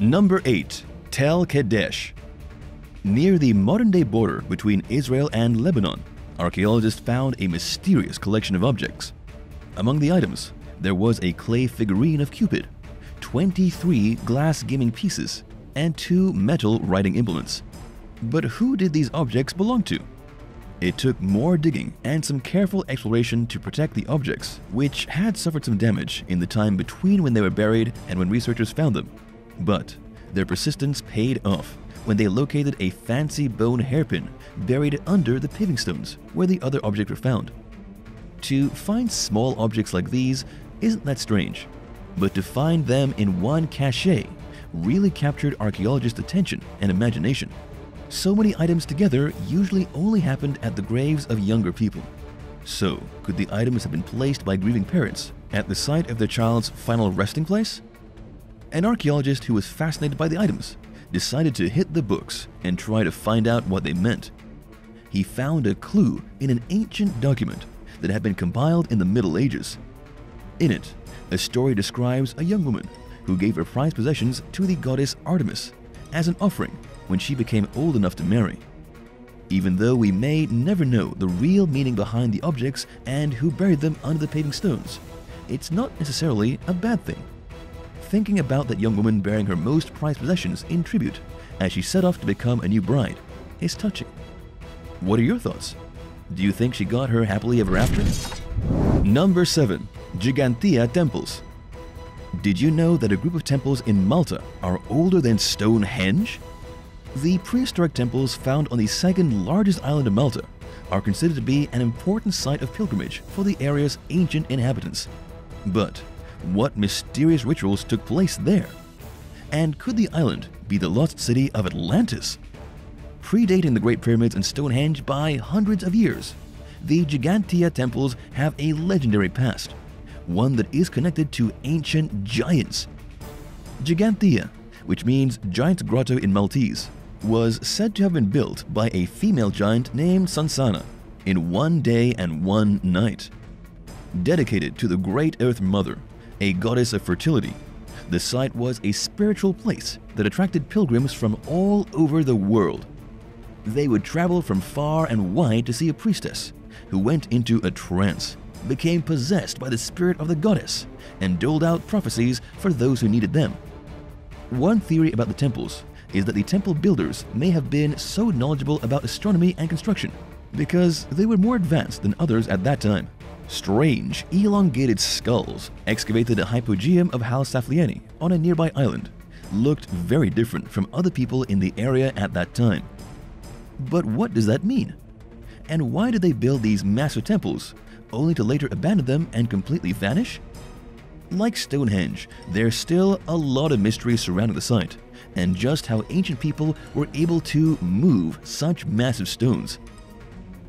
Number 8. Tel Kadesh Near the modern-day border between Israel and Lebanon, archaeologists found a mysterious collection of objects. Among the items, there was a clay figurine of Cupid, 23 glass gaming pieces, and two metal writing implements. But who did these objects belong to? It took more digging and some careful exploration to protect the objects, which had suffered some damage in the time between when they were buried and when researchers found them. But their persistence paid off when they located a fancy bone hairpin buried under the paving stones where the other objects were found. To find small objects like these isn't that strange, but to find them in one cache really captured archaeologists' attention and imagination. So many items together usually only happened at the graves of younger people. So, could the items have been placed by grieving parents at the site of their child's final resting place? An archaeologist who was fascinated by the items decided to hit the books and try to find out what they meant. He found a clue in an ancient document that had been compiled in the Middle Ages. In it, a story describes a young woman who gave her prized possessions to the goddess Artemis as an offering when she became old enough to marry. Even though we may never know the real meaning behind the objects and who buried them under the paving stones, it's not necessarily a bad thing. Thinking about that young woman bearing her most prized possessions in tribute as she set off to become a new bride is touching. What are your thoughts? Do you think she got her happily ever after? Number 7. Ggantija Temples Did you know that a group of temples in Malta are older than Stonehenge? The prehistoric temples found on the second largest island of Malta are considered to be an important site of pilgrimage for the area's ancient inhabitants. But what mysterious rituals took place there? And could the island be the lost city of Atlantis? Predating the Great Pyramids and Stonehenge by hundreds of years, the Ggantija temples have a legendary past, one that is connected to ancient giants. Ggantija, which means Giant's Grotto in Maltese, was said to have been built by a female giant named Sansuna in one day and one night. Dedicated to the Great Earth Mother, a goddess of fertility, the site was a spiritual place that attracted pilgrims from all over the world. They would travel from far and wide to see a priestess who went into a trance, became possessed by the spirit of the goddess, and doled out prophecies for those who needed them. One theory about the temples is that the temple builders may have been so knowledgeable about astronomy and construction because they were more advanced than others at that time. Strange, elongated skulls excavated at Hypogeum of Hal Saflieni on a nearby island looked very different from other people in the area at that time. But what does that mean? And why did they build these massive temples only to later abandon them and completely vanish? Like Stonehenge, there's still a lot of mystery surrounding the site and just how ancient people were able to move such massive stones.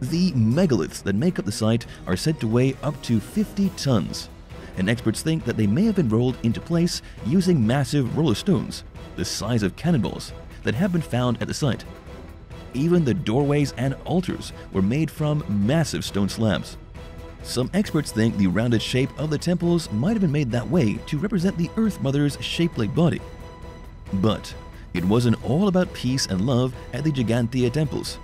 The megaliths that make up the site are said to weigh up to 50 tons, and experts think that they may have been rolled into place using massive roller stones, the size of cannonballs, that have been found at the site. Even the doorways and altars were made from massive stone slabs. Some experts think the rounded shape of the temples might have been made that way to represent the Earth Mother's shaped-like body. But it wasn't all about peace and love at the Ggantija temples.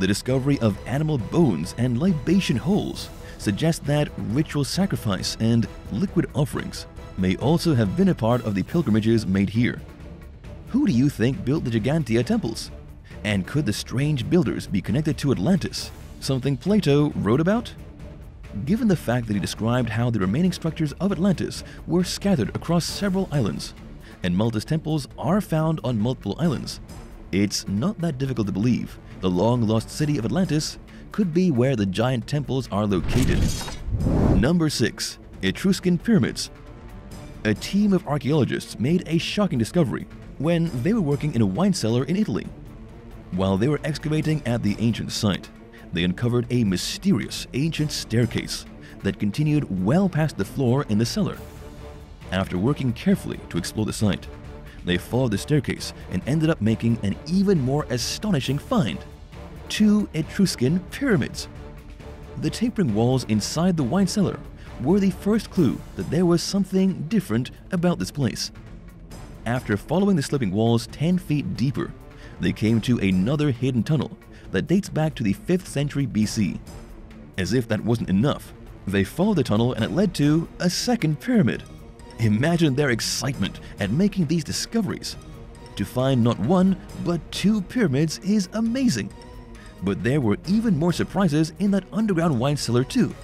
The discovery of animal bones and libation holes suggests that ritual sacrifice and liquid offerings may also have been a part of the pilgrimages made here. Who do you think built the Ggantija temples? And could the strange builders be connected to Atlantis, something Plato wrote about? Given the fact that he described how the remaining structures of Atlantis were scattered across several islands, and Malta's temples are found on multiple islands, it's not that difficult to believe the long-lost city of Atlantis could be where the giant temples are located. Number 6. Etruscan Pyramids A team of archaeologists made a shocking discovery when they were working in a wine cellar in Italy. While they were excavating at the ancient site, they uncovered a mysterious ancient staircase that continued well past the floor in the cellar. After working carefully to explore the site, they followed the staircase and ended up making an even more astonishing find two Etruscan pyramids. The tapering walls inside the wine cellar were the first clue that there was something different about this place. After following the sloping walls 10 feet deeper, they came to another hidden tunnel that dates back to the 5th century BC. As if that wasn't enough, they followed the tunnel and it led to a second pyramid. Imagine their excitement at making these discoveries. To find not one, but two pyramids is amazing. But there were even more surprises in that underground wine cellar too.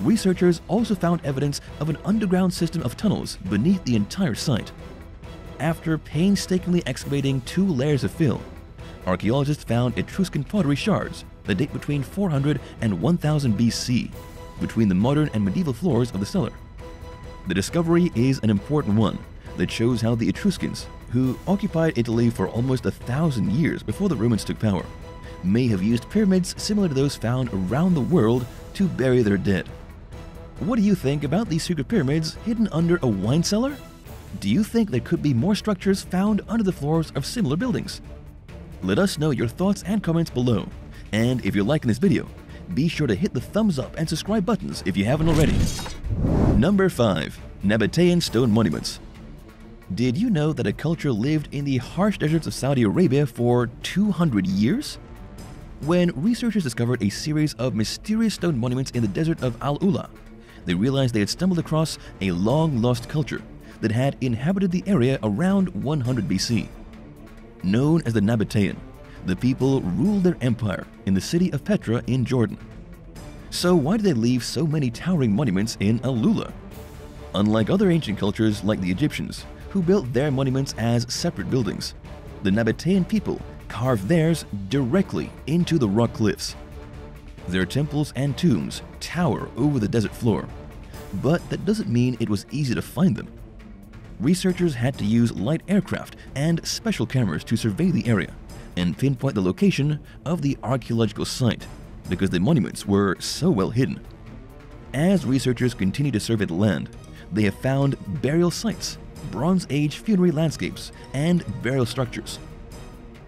Researchers also found evidence of an underground system of tunnels beneath the entire site. After painstakingly excavating two layers of fill, archaeologists found Etruscan pottery shards that date between 400 and 1000 BC between the modern and medieval floors of the cellar. The discovery is an important one that shows how the Etruscans, who occupied Italy for almost a thousand years before the Romans took power, may have used pyramids similar to those found around the world to bury their dead. What do you think about these secret pyramids hidden under a wine cellar? Do you think there could be more structures found under the floors of similar buildings? Let us know your thoughts and comments below. And if you're liking this video, be sure to hit the thumbs up and subscribe buttons if you haven't already. Number 5. Nabatean Stone Monuments Did you know that a culture lived in the harsh deserts of Saudi Arabia for 200 years? When researchers discovered a series of mysterious stone monuments in the desert of Al Ula, they realized they had stumbled across a long-lost culture that had inhabited the area around 100 BC. Known as the Nabatean, the people ruled their empire in the city of Petra in Jordan. So why did they leave so many towering monuments in Alula? Unlike other ancient cultures like the Egyptians, who built their monuments as separate buildings, the Nabatean people carved theirs directly into the rock cliffs. Their temples and tombs tower over the desert floor, but that doesn't mean it was easy to find them. Researchers had to use light aircraft and special cameras to survey the area and pinpoint the location of the archaeological site because the monuments were so well hidden. As researchers continue to survey the land, they have found burial sites, Bronze Age funerary landscapes, and burial structures.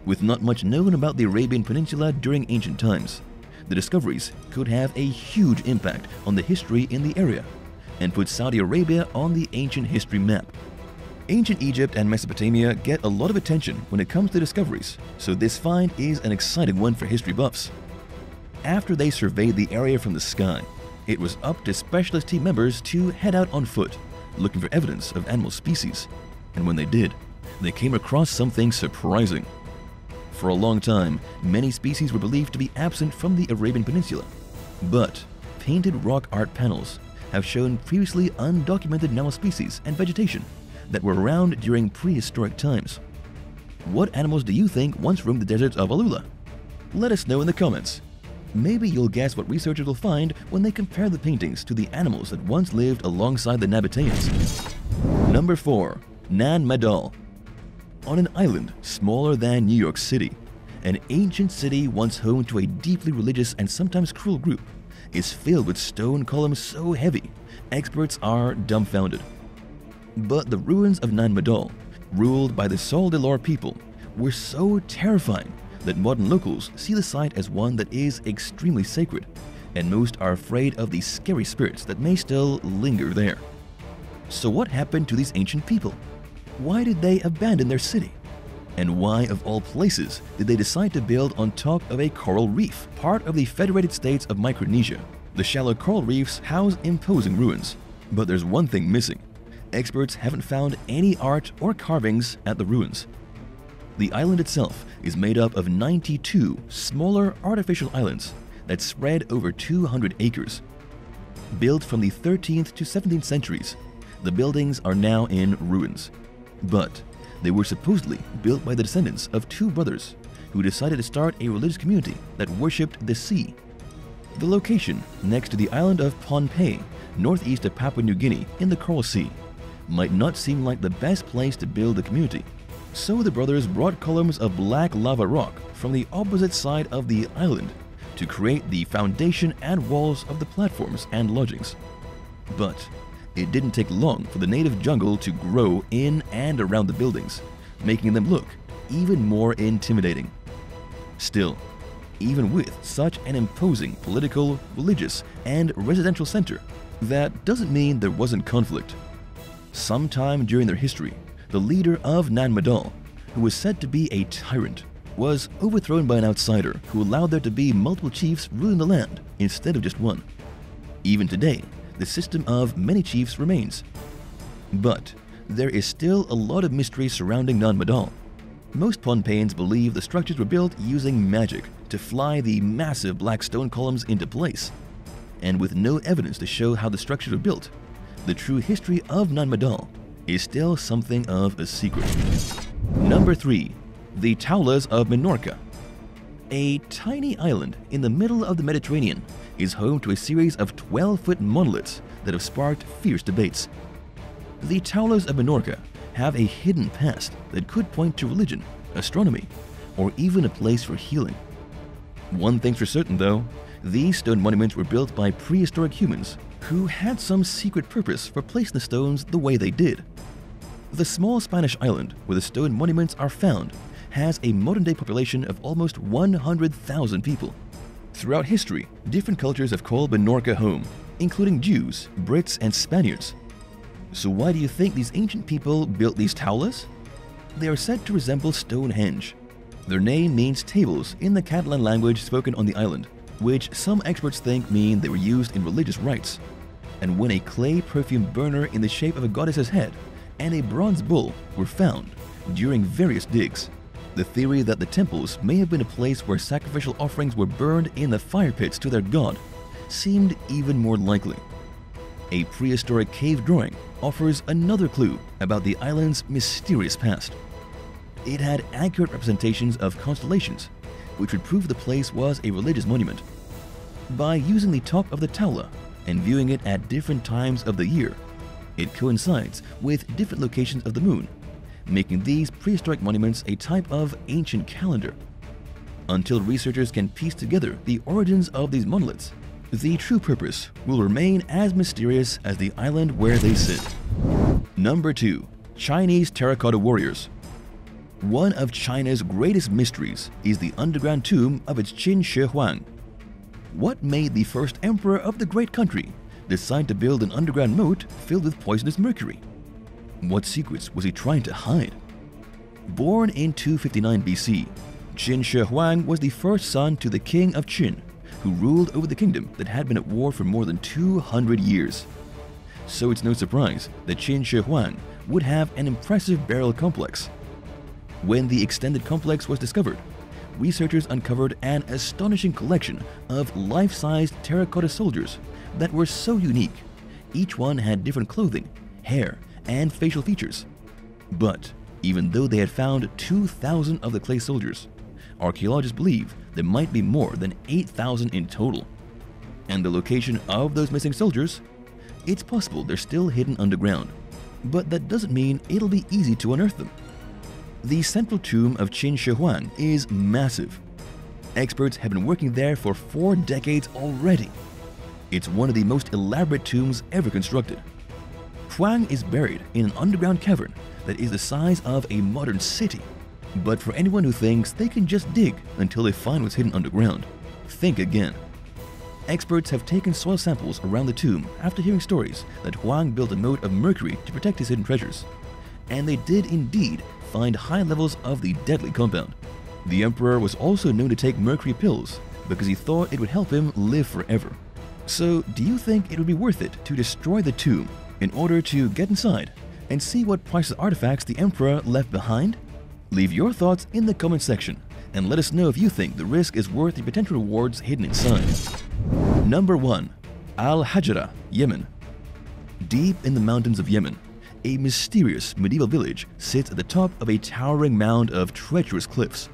With not much known about the Arabian Peninsula during ancient times, the discoveries could have a huge impact on the history in the area and put Saudi Arabia on the ancient history map. Ancient Egypt and Mesopotamia get a lot of attention when it comes to discoveries, so this find is an exciting one for history buffs. After they surveyed the area from the sky, it was up to specialist team members to head out on foot, looking for evidence of animal species. And when they did, they came across something surprising. For a long time, many species were believed to be absent from the Arabian Peninsula. But painted rock art panels have shown previously undocumented mammal species and vegetation that were around during prehistoric times. What animals do you think once roamed the deserts of Alula? Let us know in the comments. Maybe you'll guess what researchers will find when they compare the paintings to the animals that once lived alongside the Nabateans. Number 4. Nan Madol On an island smaller than New York City, an ancient city once home to a deeply religious and sometimes cruel group is filled with stone columns so heavy, experts are dumbfounded. But the ruins of Nan Madol, ruled by the Saudeleur people, were so terrifying that modern locals see the site as one that is extremely sacred, and most are afraid of the scary spirits that may still linger there. So what happened to these ancient people? Why did they abandon their city? And why, of all places, did they decide to build on top of a coral reef, part of the Federated States of Micronesia? The shallow coral reefs house imposing ruins, but there's one thing missing experts haven't found any art or carvings at the ruins. The island itself is made up of 92 smaller artificial islands that spread over 200 acres. Built from the 13th to 17th centuries, the buildings are now in ruins. But they were supposedly built by the descendants of two brothers who decided to start a religious community that worshipped the sea. The location, next to the island of Pohnpei, northeast of Papua New Guinea in the Coral Sea, might not seem like the best place to build a community. So the brothers brought columns of black lava rock from the opposite side of the island to create the foundation and walls of the platforms and lodgings. But it didn't take long for the native jungle to grow in and around the buildings, making them look even more intimidating. Still, even with such an imposing political, religious, and residential center, that doesn't mean there wasn't conflict. Sometime during their history, the leader of Nan Madol, who was said to be a tyrant, was overthrown by an outsider who allowed there to be multiple chiefs ruling the land instead of just one. Even today, the system of many chiefs remains. But there is still a lot of mystery surrounding Nan Madol. Most Pohnpeians believe the structures were built using magic to fly the massive black stone columns into place. And with no evidence to show how the structures were built, the true history of Nan Madol is still something of a secret. Number 3. The Taulas of Minorca A tiny island in the middle of the Mediterranean is home to a series of 12-foot monoliths that have sparked fierce debates. The Taulas of Menorca have a hidden past that could point to religion, astronomy, or even a place for healing. One thing's for certain though, these stone monuments were built by prehistoric humans who had some secret purpose for placing the stones the way they did. The small Spanish island where the stone monuments are found has a modern-day population of almost 100,000 people. Throughout history, different cultures have called Minorca home, including Jews, Brits, and Spaniards. So why do you think these ancient people built these taulas? They are said to resemble Stonehenge. Their name means tables in the Catalan language spoken on the island, which some experts think mean they were used in religious rites. And when a clay perfume burner in the shape of a goddess's head and a bronze bull were found during various digs, the theory that the temples may have been a place where sacrificial offerings were burned in the fire pits to their god seemed even more likely. A prehistoric cave drawing offers another clue about the island's mysterious past. It had accurate representations of constellations, which would prove the place was a religious monument. By using the top of the taula and viewing it at different times of the year, it coincides with different locations of the moon, making these prehistoric monuments a type of ancient calendar. Until researchers can piece together the origins of these monoliths, the true purpose will remain as mysterious as the island where they sit. Number 2. Chinese Terracotta Warriors One of China's greatest mysteries is the underground tomb of its Qin Shi Huang. What made the first emperor of the great country decide to build an underground moat filled with poisonous mercury? What secrets was he trying to hide? Born in 259 BC, Qin Shi Huang was the first son to the king of Qin who ruled over the kingdom that had been at war for more than 200 years. So it's no surprise that Qin Shi Huang would have an impressive burial complex. When the extended complex was discovered, researchers uncovered an astonishing collection of life-sized terracotta soldiers that were so unique. Each one had different clothing, hair, and facial features. But even though they had found 2,000 of the clay soldiers, archaeologists believe there might be more than 8,000 in total. And the location of those missing soldiers? It's possible they're still hidden underground, but that doesn't mean it'll be easy to unearth them. The central tomb of Qin Shi Huang is massive. Experts have been working there for four decades already. It's one of the most elaborate tombs ever constructed. Huang is buried in an underground cavern that is the size of a modern city. But for anyone who thinks they can just dig until they find what's hidden underground, think again. Experts have taken soil samples around the tomb after hearing stories that Huang built a moat of mercury to protect his hidden treasures. And they did indeed find high levels of the deadly compound. The emperor was also known to take mercury pills because he thought it would help him live forever. So, do you think it would be worth it to destroy the tomb in order to get inside and see what priceless artifacts the emperor left behind? Leave your thoughts in the comment section and let us know if you think the risk is worth the potential rewards hidden inside. Number 1. Al-Hajra, Yemen Deep in the mountains of Yemen, a mysterious medieval village sits at the top of a towering mound of treacherous cliffs.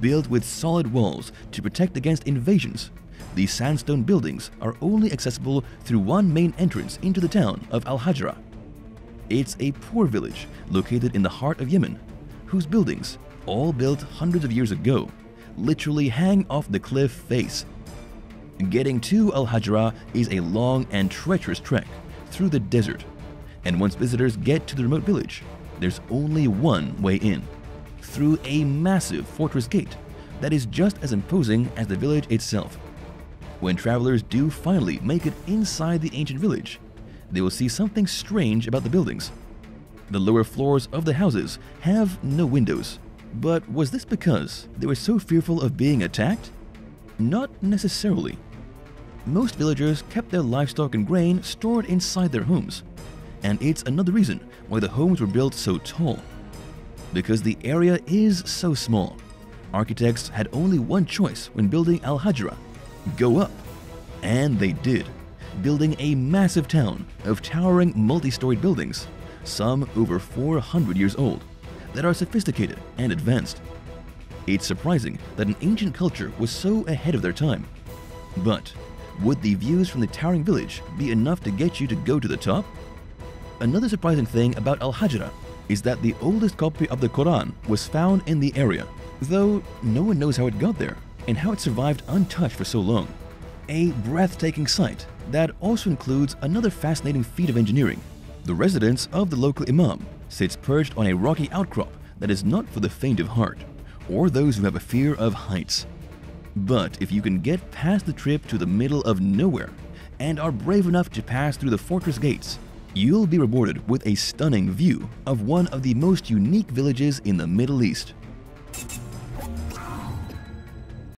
Built with solid walls to protect against invasions, these sandstone buildings are only accessible through one main entrance into the town of Al-Hajra. It's a poor village located in the heart of Yemen whose buildings, all built hundreds of years ago, literally hang off the cliff face. Getting to Al Hajra is a long and treacherous trek through the desert, and once visitors get to the remote village, there's only one way in through a massive fortress gate that is just as imposing as the village itself. When travelers do finally make it inside the ancient village, they will see something strange about the buildings. The lower floors of the houses have no windows. But was this because they were so fearful of being attacked? Not necessarily. Most villagers kept their livestock and grain stored inside their homes, and it's another reason why the homes were built so tall. Because the area is so small, architects had only one choice when building Al Hajra go up. And they did, building a massive town of towering multi storied buildings, some over 400 years old, that are sophisticated and advanced. It's surprising that an ancient culture was so ahead of their time. But would the views from the towering village be enough to get you to go to the top? Another surprising thing about Al Hajra is that the oldest copy of the Quran was found in the area, though no one knows how it got there and how it survived untouched for so long. A breathtaking sight that also includes another fascinating feat of engineering. The residence of the local imam sits perched on a rocky outcrop that is not for the faint of heart or those who have a fear of heights. But if you can get past the trip to the middle of nowhere and are brave enough to pass through the fortress gates, you'll be rewarded with a stunning view of one of the most unique villages in the Middle East.